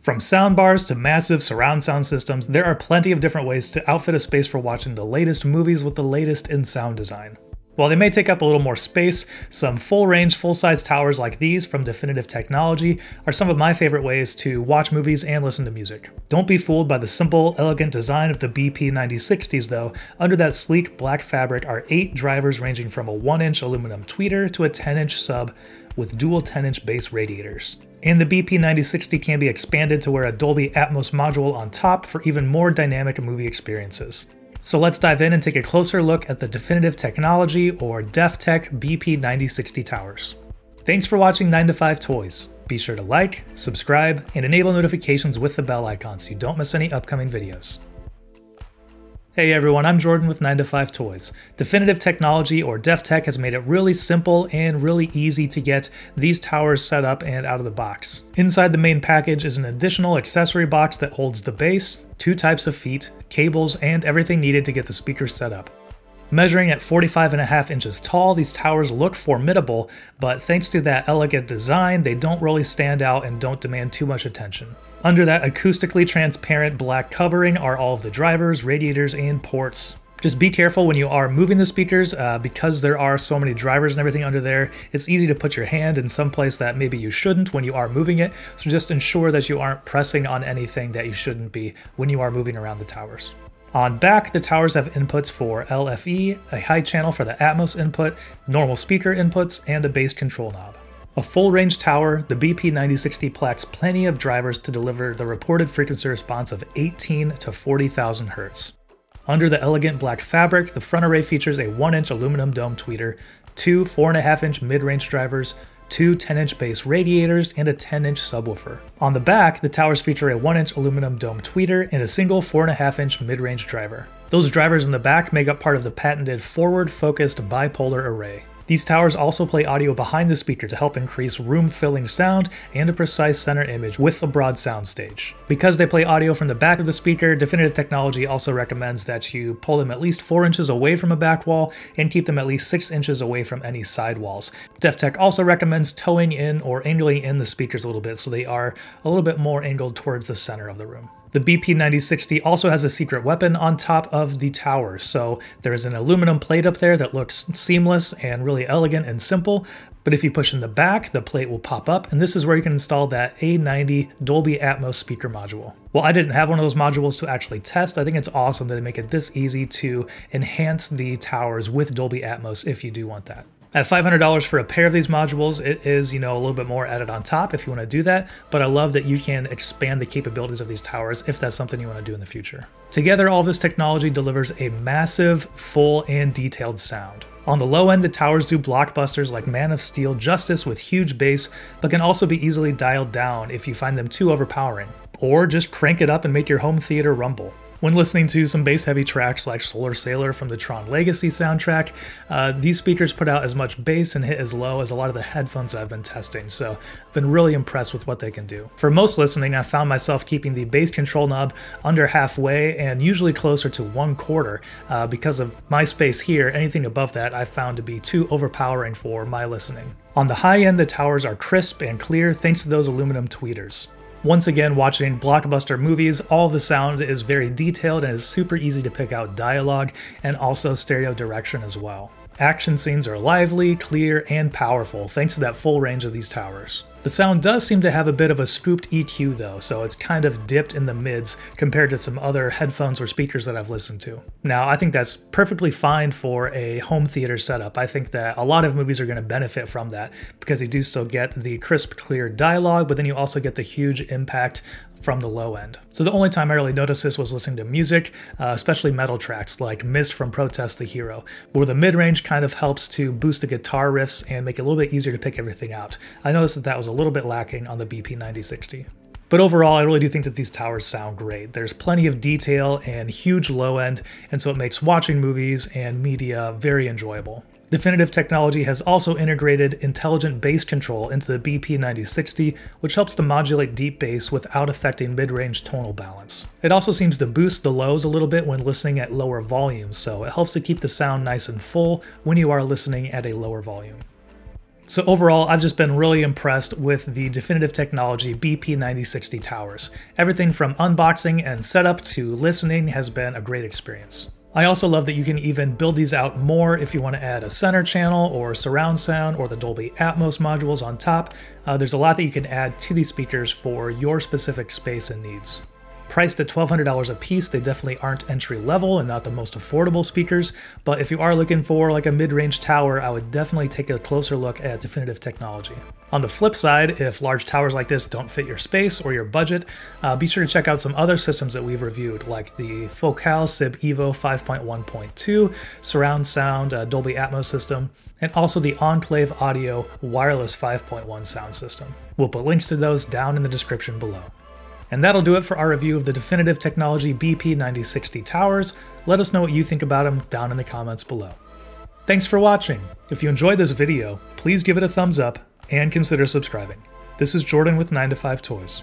From soundbars to massive surround sound systems, there are plenty of different ways to outfit a space for watching the latest movies with the latest in sound design. While they may take up a little more space, some full range, full size towers like these from Definitive Technology are some of my favorite ways to watch movies and listen to music. Don't be fooled by the simple, elegant design of the BP9060s though. Under that sleek black fabric are eight drivers ranging from a 1 inch aluminum tweeter to a 10 inch sub with dual 10 inch bass radiators. And the BP9060 can be expanded to wear a Dolby Atmos module on top for even more dynamic movie experiences. So let's dive in and take a closer look at the Definitive Technology or DefTech BP9060 towers. Thanks for watching 9 to 5 Toys. Be sure to like, subscribe, and enable notifications with the bell icon so you don't miss any upcoming videos. Hey everyone, I'm Jordan with 9 to 5 Toys. Definitive Technology or DefTech has made it really simple and really easy to get these towers set up and out of the box. Inside the main package is an additional accessory box that holds the base, two types of feet, cables, and everything needed to get the speakers set up. Measuring at 45 and a half inches tall, these towers look formidable, but thanks to that elegant design, they don't really stand out and don't demand too much attention. Under that acoustically transparent black covering are all of the drivers, radiators, and ports. Just be careful when you are moving the speakers uh, because there are so many drivers and everything under there. It's easy to put your hand in some place that maybe you shouldn't when you are moving it. So just ensure that you aren't pressing on anything that you shouldn't be when you are moving around the towers. On back, the towers have inputs for LFE, a high channel for the Atmos input, normal speaker inputs, and a bass control knob. A full range tower, the BP9060 packs plenty of drivers to deliver the reported frequency response of 18 to 40,000 Hz. Under the elegant black fabric, the front array features a 1 inch aluminum dome tweeter, two 4.5 inch mid range drivers, two 10 inch bass radiators, and a 10 inch subwoofer. On the back, the towers feature a 1 inch aluminum dome tweeter and a single 4.5 inch mid range driver. Those drivers in the back make up part of the patented forward focused bipolar array. These towers also play audio behind the speaker to help increase room-filling sound and a precise center image with a broad soundstage. Because they play audio from the back of the speaker, Definitive Technology also recommends that you pull them at least 4 inches away from a back wall and keep them at least 6 inches away from any side walls. DefTech also recommends toeing in or angling in the speakers a little bit so they are a little bit more angled towards the center of the room. The BP9060 also has a secret weapon on top of the tower, so there's an aluminum plate up there that looks seamless and really elegant and simple, but if you push in the back, the plate will pop up, and this is where you can install that A90 Dolby Atmos speaker module. Well, I didn't have one of those modules to actually test. I think it's awesome that they make it this easy to enhance the towers with Dolby Atmos if you do want that. At $500 for a pair of these modules, it is, you know, a little bit more added on top if you want to do that, but I love that you can expand the capabilities of these towers if that's something you want to do in the future. Together, all this technology delivers a massive, full, and detailed sound. On the low end, the towers do blockbusters like Man of Steel Justice with huge bass, but can also be easily dialed down if you find them too overpowering. Or just crank it up and make your home theater rumble. When listening to some bass heavy tracks like Solar Sailor from the Tron Legacy soundtrack, uh, these speakers put out as much bass and hit as low as a lot of the headphones I've been testing, so I've been really impressed with what they can do. For most listening, I found myself keeping the bass control knob under halfway and usually closer to one quarter. Uh, because of my space here, anything above that I found to be too overpowering for my listening. On the high end, the towers are crisp and clear thanks to those aluminum tweeters. Once again, watching blockbuster movies, all the sound is very detailed and is super easy to pick out dialogue and also stereo direction as well. Action scenes are lively, clear, and powerful thanks to that full range of these towers. The sound does seem to have a bit of a scooped EQ though, so it's kind of dipped in the mids compared to some other headphones or speakers that I've listened to. Now, I think that's perfectly fine for a home theater setup. I think that a lot of movies are going to benefit from that because you do still get the crisp, clear dialogue, but then you also get the huge impact from the low end. So the only time I really noticed this was listening to music, uh, especially metal tracks like Mist from Protest the Hero, where the mid-range kind of helps to boost the guitar riffs and make it a little bit easier to pick everything out. I noticed that that was a little bit lacking on the BP9060. But overall, I really do think that these towers sound great. There's plenty of detail and huge low end, and so it makes watching movies and media very enjoyable. Definitive Technology has also integrated intelligent bass control into the BP9060, which helps to modulate deep bass without affecting mid-range tonal balance. It also seems to boost the lows a little bit when listening at lower volumes, so it helps to keep the sound nice and full when you are listening at a lower volume. So overall, I've just been really impressed with the Definitive Technology BP9060 towers. Everything from unboxing and setup to listening has been a great experience. I also love that you can even build these out more if you want to add a center channel or surround sound or the Dolby Atmos modules on top. Uh, there's a lot that you can add to these speakers for your specific space and needs. Priced at $1,200 a piece, they definitely aren't entry level and not the most affordable speakers, but if you are looking for like a mid-range tower, I would definitely take a closer look at Definitive Technology. On the flip side, if large towers like this don't fit your space or your budget, uh, be sure to check out some other systems that we've reviewed, like the Focal Sib Evo 5.1.2 surround sound uh, Dolby Atmos system, and also the Enclave Audio wireless 5.1 sound system. We'll put links to those down in the description below. And that'll do it for our review of the Definitive Technology BP9060 towers. Let us know what you think about them down in the comments below. Thanks for watching. If you enjoyed this video, please give it a thumbs up and consider subscribing. This is Jordan with 9 to 5 Toys.